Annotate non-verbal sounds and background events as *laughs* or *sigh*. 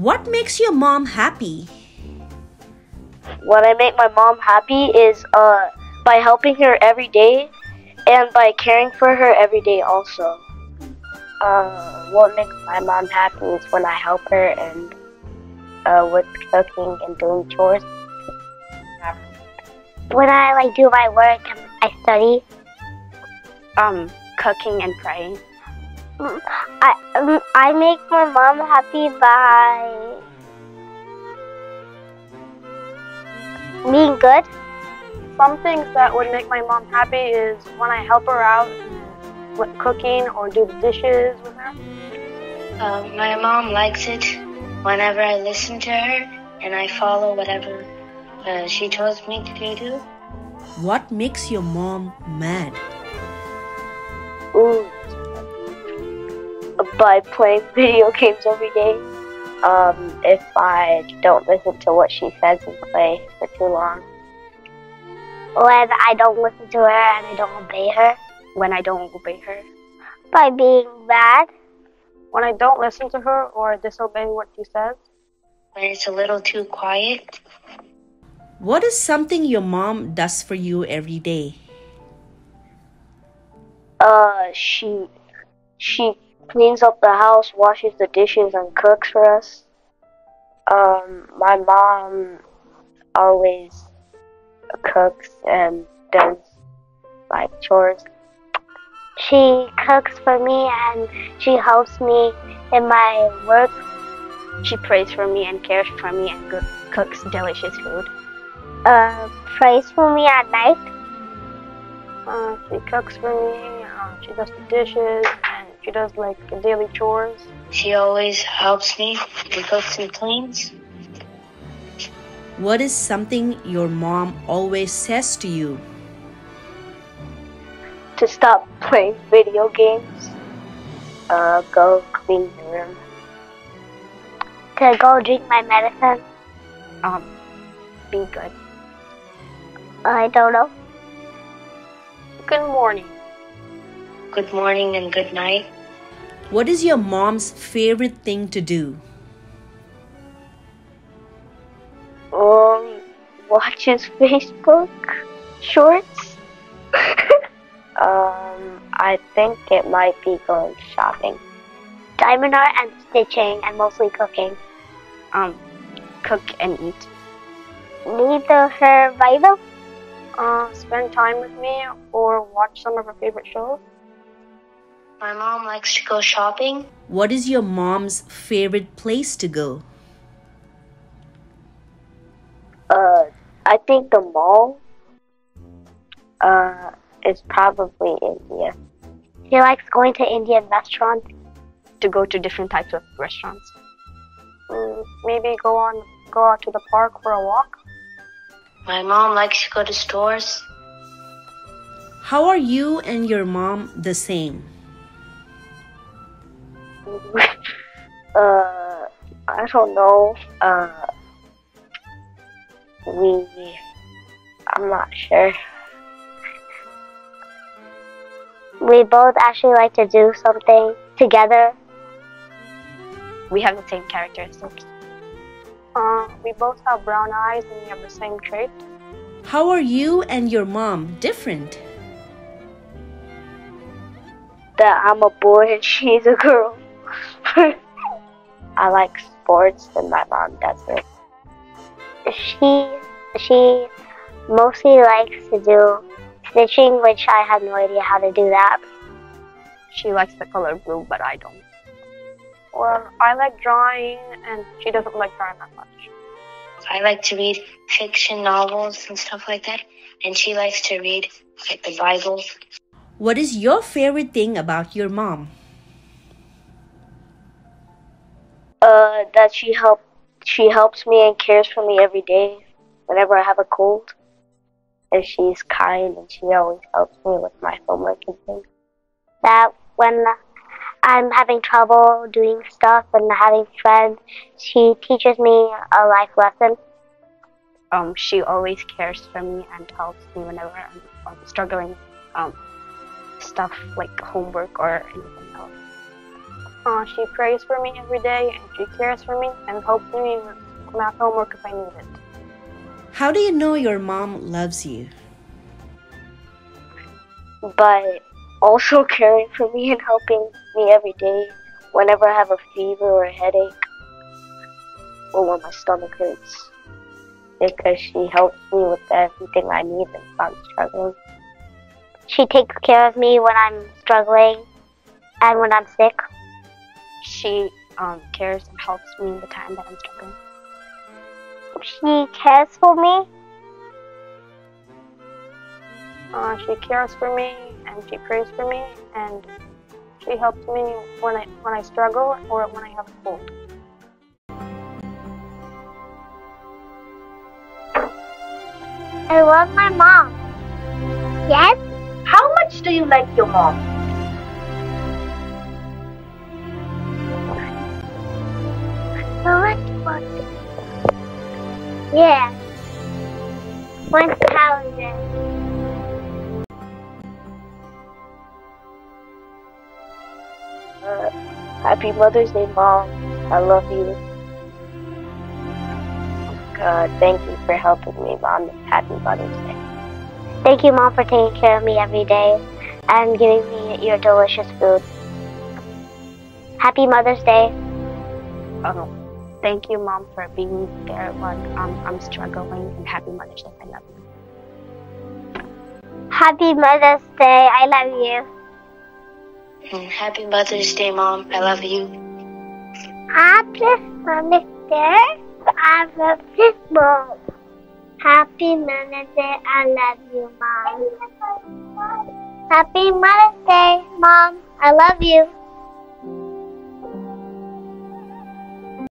What makes your mom happy? What I make my mom happy is uh, by helping her every day and by caring for her every day also. Uh, what makes my mom happy is when I help her and uh, with cooking and doing chores. When I like do my work and I study, Um, cooking and praying. I um, I make my mom happy by being good. Some things that would make my mom happy is when I help her out with cooking or do the dishes with her. Um, my mom likes it whenever I listen to her and I follow whatever uh, she tells me to do. What makes your mom mad? By playing *laughs* video games every day. Um, if I don't listen to what she says and play for too long. When I don't listen to her and I don't obey her, When I don't obey her. by being bad. When I don't listen to her or disobey what she says, When it's a little too quiet, What is something your mom does for you every day? Uh, she she cleans up the house, washes the dishes, and cooks for us. Um, my mom always cooks and does like chores. She cooks for me and she helps me in my work. She prays for me and cares for me and cooks delicious food. Uh, prays for me at night. uh, she cooks for me. Um, she does the dishes she does like the daily chores. she always helps me and cooks and cleans. What is something your mom always says to you? To stop playing video games. Uh, go clean the room. To go drink my medicine. Um, be good. I don't know. Good morning. Good morning and good night. What is your mom's favorite thing to do? Um, watches Facebook shorts. *laughs* um, I think it might be going shopping. Diamond art and stitching and mostly cooking. Um, cook and eat. Neither her Bible. Uh, spend time with me or watch some of her favorite shows. My mom likes to go shopping. What is your mom's favorite place to go? Uh, I think the mall. Uh, is probably India. She likes going to Indian restaurants. To go to different types of restaurants. Mm, maybe go on, go out to the park for a walk. My mom likes to go to stores. How are you and your mom the same? *laughs* uh, I don't know. Uh, we. I'm not sure. We both actually like to do something together. We have the same characteristics. Uh, we both have brown eyes and we have the same trait. How are you and your mom different? That I'm a boy and she's a girl. *laughs* I like sports and my mom doesn't. She she mostly likes to do stitching, which I have no idea how to do that. She likes the color blue, but I don't. Well, I like drawing and she doesn't like drawing that much. I like to read fiction novels and stuff like that. And she likes to read like the Bible. What is your favorite thing about your mom? Uh, that she help she helps me and cares for me every day whenever I have a cold. And she's kind and she always helps me with my homework and things. That when I'm having trouble doing stuff and having friends, she teaches me a life lesson. Um, she always cares for me and helps me whenever I'm, um, struggling. Um, stuff like homework or anything else. Uh, she prays for me every day and she cares for me and helps me with math homework if I need it. How do you know your mom loves you? By also *laughs* caring for me and helping me every day whenever I have a fever or a headache or when my stomach hurts. Because she helps me with everything I need if I'm struggling. She takes care of me when I'm struggling and when I'm sick. She um, cares and helps me in the time that I'm struggling. She cares for me. Uh, she cares for me and she prays for me and she helps me when I when I struggle or when I have a cold. I love my mom. Yes? How much do you like your mom? Much fun. Yeah. One thousand. Uh, happy Mother's Day, Mom. I love you. God, thank you for helping me, Mom. Happy Mother's Day. Thank you, Mom, for taking care of me every day and giving me your delicious food. Happy Mother's Day. Um, thank you, Mom, for being there when um, I'm struggling. And happy Mother's Day. I love you. Happy Mother's Day. I love you. Mm, Happy Mother's Day, Mom. I love you. Happy Mother's Day. I love you, Mom. Happy Mother's Day. I love you, Mom. Happy Mother's Day, Mom. I love you.